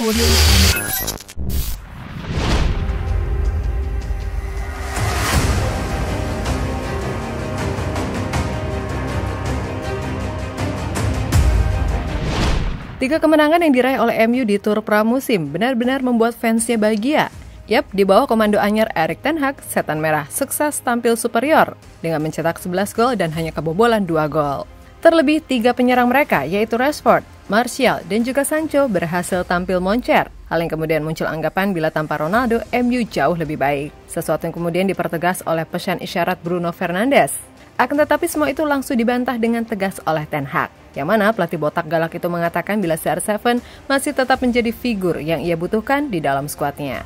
Tiga kemenangan yang diraih oleh MU di tur pramusim benar-benar membuat fansnya bahagia. Yap, di bawah komando anyar Erik Ten Hag, Setan Merah sukses tampil superior dengan mencetak 11 gol dan hanya kebobolan 2 gol. Terlebih, tiga penyerang mereka, yaitu Rashford, Martial, dan juga Sancho berhasil tampil moncer. Hal yang kemudian muncul anggapan bila tanpa Ronaldo, MU jauh lebih baik. Sesuatu yang kemudian dipertegas oleh pesan isyarat Bruno Fernandes. Akan tetapi semua itu langsung dibantah dengan tegas oleh Ten Hag. Yang mana pelatih botak galak itu mengatakan bila CR7 masih tetap menjadi figur yang ia butuhkan di dalam skuadnya.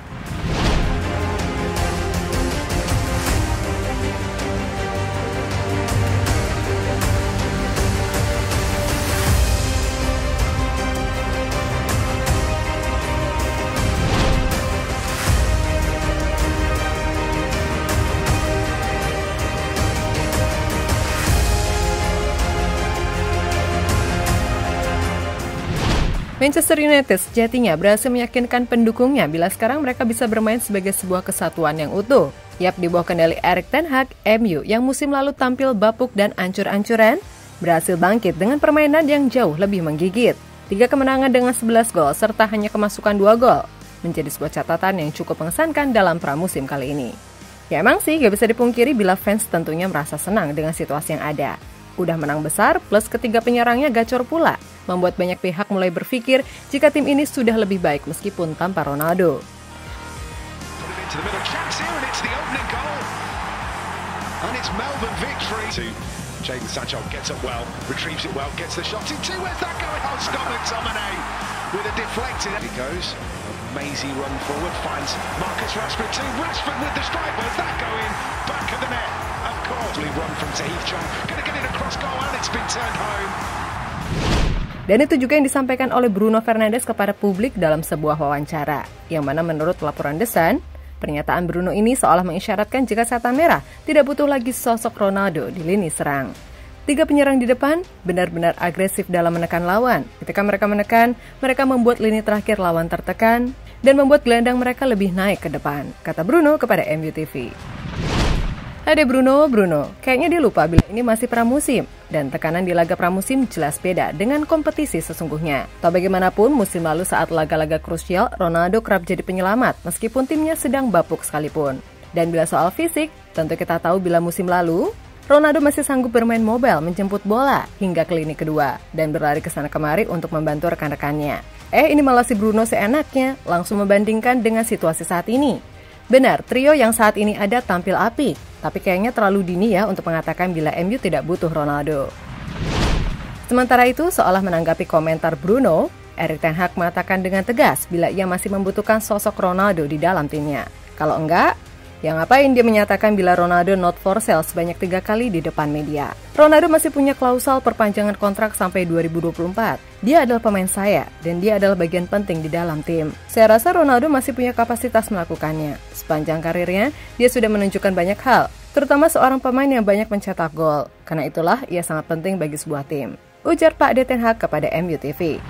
Manchester United sejatinya berhasil meyakinkan pendukungnya bila sekarang mereka bisa bermain sebagai sebuah kesatuan yang utuh. Yap, di bawah kendali Erik Ten Hag, MU yang musim lalu tampil bapuk dan ancur-ancuran, berhasil bangkit dengan permainan yang jauh lebih menggigit. Tiga kemenangan dengan 11 gol serta hanya kemasukan dua gol menjadi sebuah catatan yang cukup mengesankan dalam pramusim kali ini. Ya emang sih gak bisa dipungkiri bila fans tentunya merasa senang dengan situasi yang ada. Udah menang besar plus ketiga penyerangnya gacor pula membuat banyak pihak mulai berpikir jika tim ini sudah lebih baik meskipun tanpa Ronaldo. Jadon? Oh. Dan itu juga yang disampaikan oleh Bruno Fernandes kepada publik dalam sebuah wawancara, yang mana menurut laporan The Sun, pernyataan Bruno ini seolah mengisyaratkan jika setan merah tidak butuh lagi sosok Ronaldo di lini serang. Tiga penyerang di depan benar-benar agresif dalam menekan lawan. Ketika mereka menekan, mereka membuat lini terakhir lawan tertekan dan membuat gelandang mereka lebih naik ke depan, kata Bruno kepada MUTV. Ada Bruno, Bruno. Kayaknya dia lupa bila ini masih pramusim. Dan tekanan di laga pramusim jelas beda dengan kompetisi sesungguhnya. Tak bagaimanapun, musim lalu saat laga-laga krusial, Ronaldo kerap jadi penyelamat meskipun timnya sedang bapuk sekalipun. Dan bila soal fisik, tentu kita tahu bila musim lalu, Ronaldo masih sanggup bermain mobile menjemput bola hingga ke lini kedua dan berlari ke sana kemari untuk membantu rekan-rekannya. Eh, ini malah si Bruno seenaknya langsung membandingkan dengan situasi saat ini. Benar, trio yang saat ini ada tampil api, tapi kayaknya terlalu dini ya untuk mengatakan bila MU tidak butuh Ronaldo. Sementara itu, seolah menanggapi komentar Bruno, Erik Ten Hag mengatakan dengan tegas bila ia masih membutuhkan sosok Ronaldo di dalam timnya. Kalau enggak, yang ngapain dia menyatakan bila Ronaldo not for sale sebanyak tiga kali di depan media. Ronaldo masih punya klausal perpanjangan kontrak sampai 2024. Dia adalah pemain saya, dan dia adalah bagian penting di dalam tim. Saya rasa Ronaldo masih punya kapasitas melakukannya. Sepanjang karirnya, dia sudah menunjukkan banyak hal, terutama seorang pemain yang banyak mencetak gol. Karena itulah, ia sangat penting bagi sebuah tim. Ujar Pak Deten Hag kepada MUTV.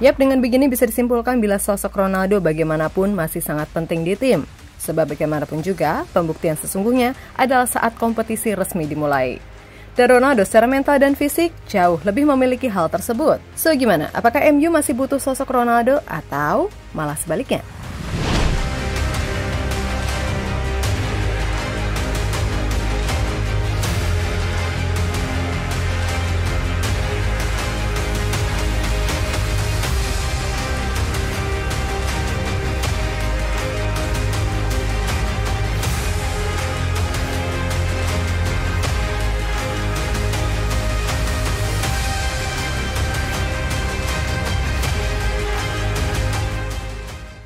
Yap, dengan begini bisa disimpulkan bila sosok Ronaldo bagaimanapun masih sangat penting di tim. Sebab bagaimanapun juga, pembuktian sesungguhnya adalah saat kompetisi resmi dimulai. Dan Ronaldo secara mental dan fisik jauh lebih memiliki hal tersebut. So gimana? Apakah MU masih butuh sosok Ronaldo atau malah sebaliknya?